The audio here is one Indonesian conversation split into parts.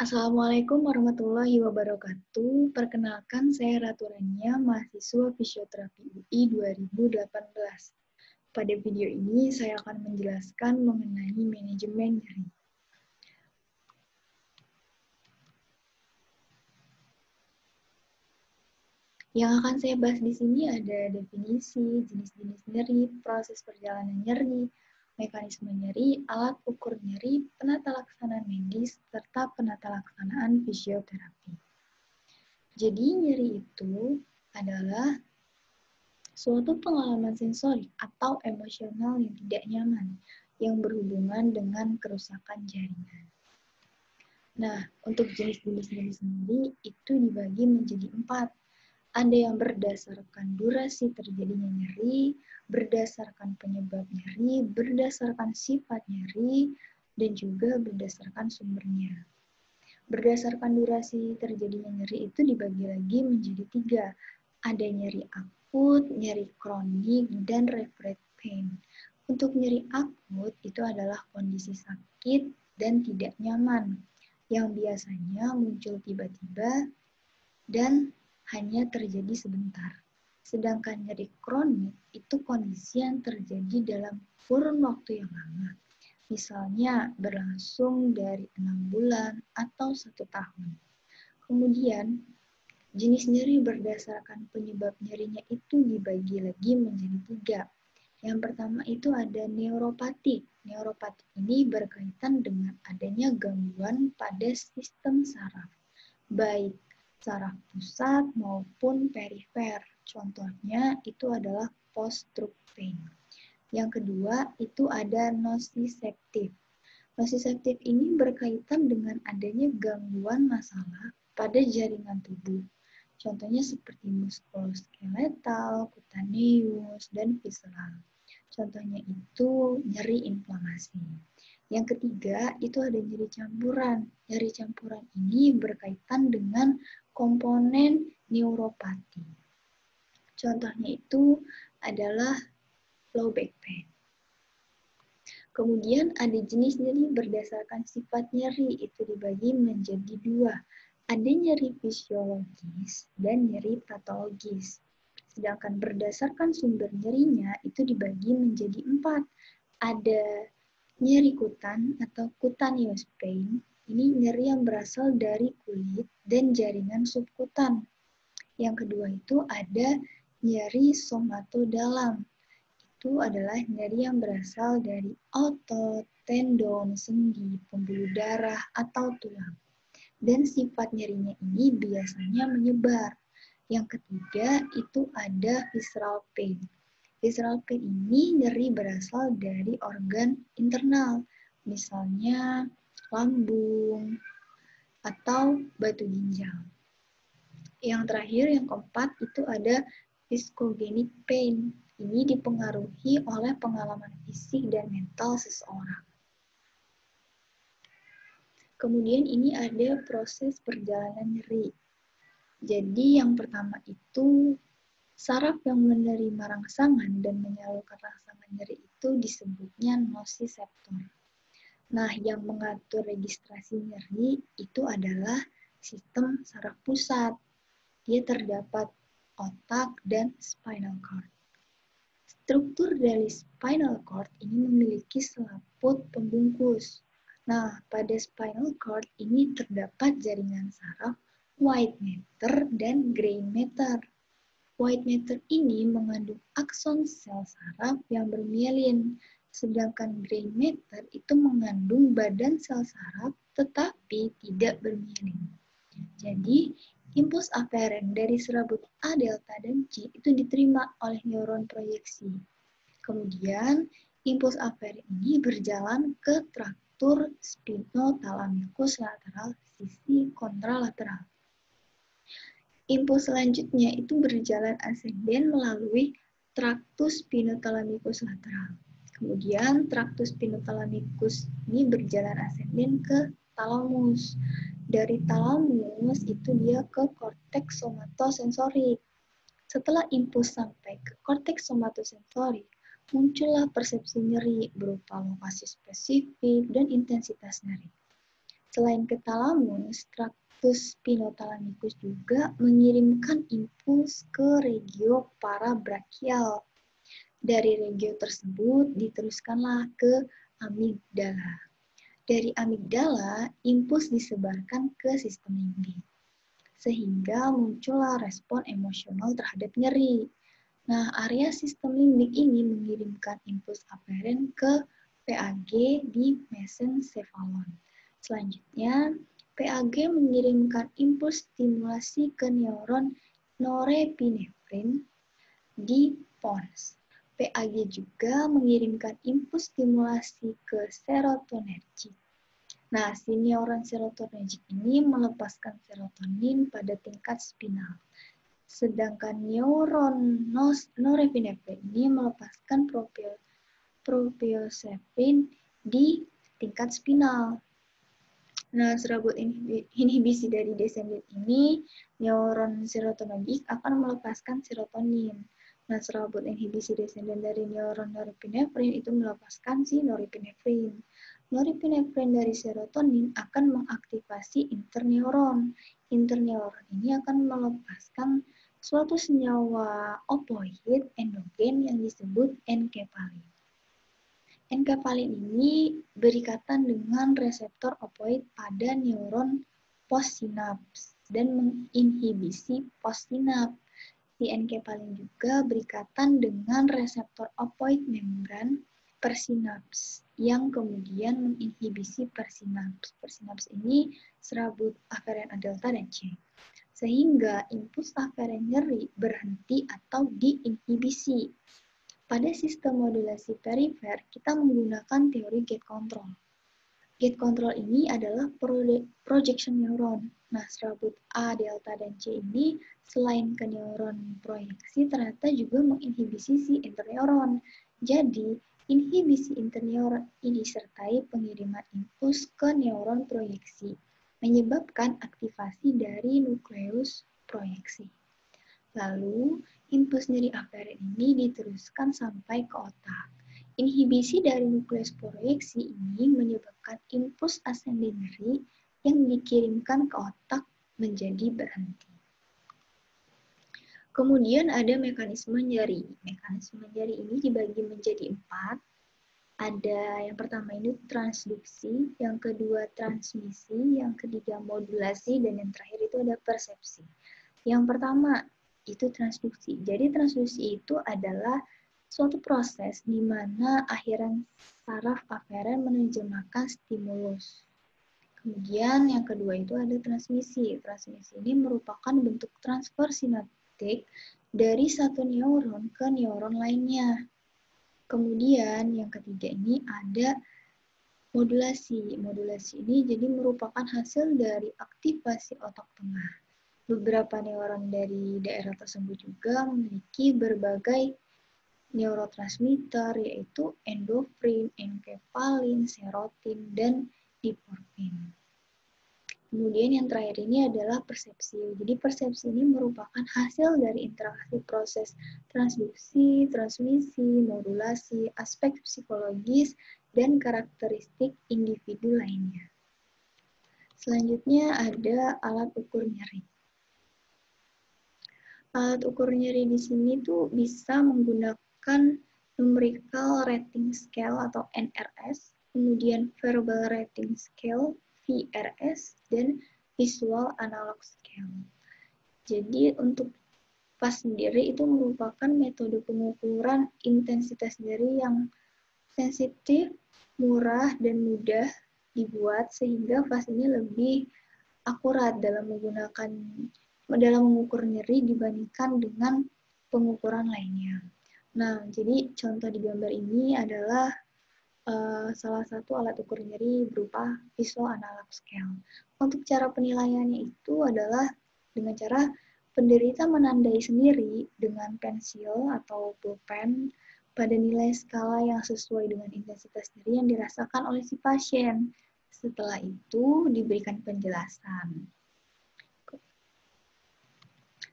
Assalamualaikum warahmatullahi wabarakatuh. Perkenalkan, saya Ratu Rania, mahasiswa fisioterapi UI 2018. Pada video ini, saya akan menjelaskan mengenai manajemen nyeri. Yang akan saya bahas di sini ada definisi, jenis-jenis nyeri, proses perjalanan nyeri, mekanisme nyeri, alat ukur nyeri, penata laksanaan medis, serta penata laksanaan fisioterapi. Jadi nyeri itu adalah suatu pengalaman sensori atau emosional yang tidak nyaman yang berhubungan dengan kerusakan jaringan. Nah, untuk jenis-jenis nyeri sendiri itu dibagi menjadi empat. Ada yang berdasarkan durasi terjadinya nyeri, berdasarkan penyebab nyeri, berdasarkan sifat nyeri, dan juga berdasarkan sumbernya. Berdasarkan durasi terjadinya nyeri itu dibagi lagi menjadi tiga. Ada nyeri akut, nyeri kronik, dan refractory pain. Untuk nyeri akut itu adalah kondisi sakit dan tidak nyaman yang biasanya muncul tiba-tiba dan hanya terjadi sebentar. Sedangkan nyeri kronik itu kondisi yang terjadi dalam kurun waktu yang lama. Misalnya berlangsung dari enam bulan atau satu tahun. Kemudian, jenis nyeri berdasarkan penyebab nyerinya itu dibagi lagi menjadi tiga. Yang pertama itu ada neuropati. Neuropati ini berkaitan dengan adanya gangguan pada sistem saraf, baik saraf pusat maupun perifer. Contohnya itu adalah post-stroke pain. Yang kedua itu ada nociceptive. Nociceptive ini berkaitan dengan adanya gangguan masalah pada jaringan tubuh. Contohnya seperti muskuloskeletal, cutaneous, dan visceral. Contohnya itu nyeri inflamasi. Yang ketiga, itu ada nyeri campuran. Nyeri campuran ini berkaitan dengan komponen neuropati. Contohnya itu adalah low back pain. Kemudian ada jenis nyeri berdasarkan sifat nyeri, itu dibagi menjadi dua. Ada nyeri fisiologis dan nyeri patologis. Sedangkan berdasarkan sumber nyerinya itu dibagi menjadi empat. Ada nyeri kutan atau cutaneous pain, ini nyeri yang berasal dari kulit dan jaringan subkutan. Yang kedua itu ada nyeri somato dalam. Itu adalah nyeri yang berasal dari otot, tendon, sendi, pembuluh darah, atau tulang. Dan sifat nyerinya ini biasanya menyebar. Yang ketiga itu ada visceral pain. Visceral pain ini nyeri berasal dari organ internal, misalnya lambung, atau batu ginjal. Yang terakhir, yang keempat, itu ada viscogenic pain. Ini dipengaruhi oleh pengalaman fisik dan mental seseorang. Kemudian ini ada proses perjalanan nyeri. Jadi yang pertama itu saraf yang menerima rangsangan dan menyalurkan rangsangan nyeri itu disebutnya nociceptor. Nah, yang mengatur registrasi nyeri itu adalah sistem saraf pusat. Dia terdapat otak dan spinal cord. Struktur dari spinal cord ini memiliki selaput pembungkus. Nah, pada spinal cord ini terdapat jaringan saraf white matter dan gray matter. White matter ini mengandung akson sel saraf yang bermielin sedangkan gray matter itu mengandung badan sel saraf tetapi tidak bermielin. Jadi, impuls aferen dari serabut A, delta, dan C itu diterima oleh neuron proyeksi. Kemudian, impuls aferen ini berjalan ke traktur spinothalamikus lateral sisi kontralateral. Impuls selanjutnya itu berjalan ascenden melalui traktus spinothalamikus lateral. Kemudian traktus spinothalamikus ini berjalan ascending ke talamus. Dari talamus itu dia ke korteks somatosensorik. Setelah impuls sampai ke korteks somatosensorik, muncullah persepsi nyeri berupa lokasi spesifik dan intensitas nyeri. Selain ke talamus, traktus juga mengirimkan impuls ke regio parabrachial. Dari regio tersebut diteruskanlah ke amigdala. Dari amigdala, impuls disebarkan ke sistem limbik. Sehingga muncullah respon emosional terhadap nyeri. Nah, area sistem limbik ini mengirimkan impuls aferen ke PAG di mesencephalon. Selanjutnya, PAG mengirimkan impuls stimulasi ke neuron norepinefrin di pons. PAG juga mengirimkan impuls stimulasi ke serotonergic. Nah, si neuron serotonergic ini melepaskan serotonin pada tingkat spinal. Sedangkan neuron norepinefrin ini melepaskan propiosepin di tingkat spinal. Nah, serabut inhibisi dari descendant ini, neuron serotonergic akan melepaskan serotonin. Nah, serabut inhibisi descendant dari neuron norepinefrin itu melepaskan si norepinefrin. Norepinefrin dari serotonin akan mengaktifasi interneuron. Interneuron ini akan melepaskan suatu senyawa opoid endogen yang disebut enkepalin. Enkepalin ini berikatan dengan reseptor opoid pada neuron postsinaps dan menginhibisi postsinaps. Si enkepalin juga berikatan dengan reseptor opoid membran persinaps yang kemudian menginhibisi persinaps. Persinaps ini serabut aferen delta dan C. Sehingga impuls aferen nyeri berhenti atau diinhibisi. Pada sistem modulasi perifer, kita menggunakan teori gate control. Gate control ini adalah projection neuron. Nah, serabut A, delta, dan C ini selain ke neuron proyeksi, ternyata juga menginhibisi si interneuron. Jadi, inhibisi interneuron ini disertai pengiriman impuls ke neuron proyeksi, menyebabkan aktivasi dari nukleus proyeksi. Lalu, impuls nyeri aferen ini diteruskan sampai ke otak. Inhibisi dari nukleus proyeksi ini menyebabkan impuls ascending nyeri yang dikirimkan ke otak menjadi berhenti. Kemudian ada mekanisme nyeri. Mekanisme nyeri ini dibagi menjadi empat. Ada yang pertama ini transduksi, yang kedua transmisi, yang ketiga modulasi, dan yang terakhir itu ada persepsi. Yang pertama itu transduksi. Jadi transduksi itu adalah suatu proses di mana akhiran saraf aferen menerjemahkan stimulus. Kemudian yang kedua itu ada transmisi. Transmisi ini merupakan bentuk transfer sinaptik dari satu neuron ke neuron lainnya. Kemudian yang ketiga ini ada modulasi. Modulasi ini jadi merupakan hasil dari aktivasi otak tengah. Beberapa neuron dari daerah tersebut juga memiliki berbagai neurotransmitter yaitu endofrin, enkepalin, serotin, dan diporfin. Kemudian yang terakhir ini adalah persepsi. Jadi persepsi ini merupakan hasil dari interaksi proses transduksi, transmisi, modulasi, aspek psikologis, dan karakteristik individu lainnya. Selanjutnya ada alat ukur nyeri. Alat ukur nyeri di sini tuh bisa menggunakan numerical rating scale atau NRS, kemudian verbal rating scale VRS dan visual analog scale. Jadi untuk PAS sendiri itu merupakan metode pengukuran intensitas nyeri yang sensitif, murah, dan mudah dibuat sehingga PAS ini lebih akurat dalam menggunakan dalam mengukur nyeri dibandingkan dengan pengukuran lainnya. Nah, jadi contoh di gambar ini adalah uh, salah satu alat ukur nyeri berupa visual analog scale. Untuk cara penilaiannya itu adalah dengan cara penderita menandai sendiri dengan pensil atau pulpen pada nilai skala yang sesuai dengan intensitas nyeri yang dirasakan oleh si pasien. Setelah itu diberikan penjelasan.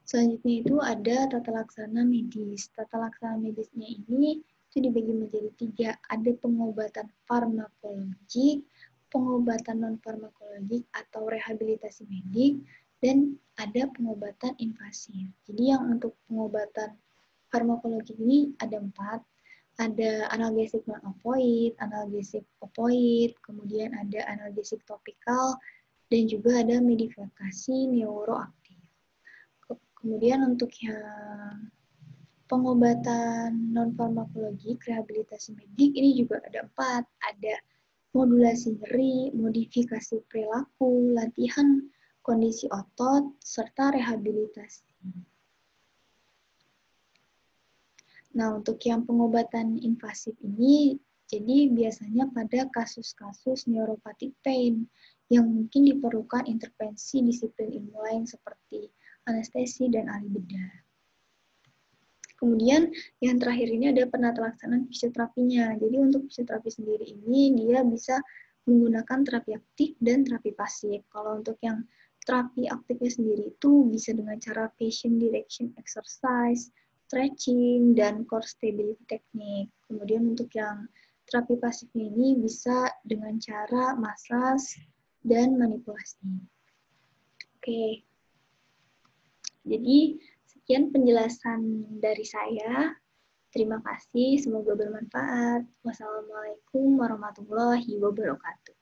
Selanjutnya itu ada tata laksana medis. Tata laksana medisnya ini itu dibagi menjadi tiga. Ada pengobatan farmakologik, pengobatan non-farmakologik atau rehabilitasi medik, dan ada pengobatan invasif. Jadi yang untuk pengobatan farmakologi ini ada empat, ada analgesik non-opoid, analgesik opoid, kemudian ada analgesik topikal, dan juga ada medifikasi neuroaktif. Kemudian untuk yang pengobatan non-farmakologik, rehabilitasi medik, ini juga ada empat. Ada modulasi nyeri, modifikasi perilaku, latihan kondisi otot, serta rehabilitasi. Nah, untuk yang pengobatan invasif ini, jadi biasanya pada kasus-kasus neuropathic pain yang mungkin diperlukan intervensi disiplin ilmu lain seperti anestesi dan ahli bedah. Kemudian yang terakhir ini ada penata laksanaan fisioterapinya. Jadi untuk fisioterapi sendiri ini dia bisa menggunakan terapi aktif dan terapi pasif. Kalau untuk yang terapi aktifnya sendiri itu bisa dengan cara patient direction exercise, stretching, dan core stability technique. Kemudian untuk yang terapi pasifnya ini bisa dengan cara massage dan manipulasi. Oke, jadi sekian penjelasan dari saya. Terima kasih, semoga bermanfaat. Wassalamualaikum warahmatullahi wabarakatuh.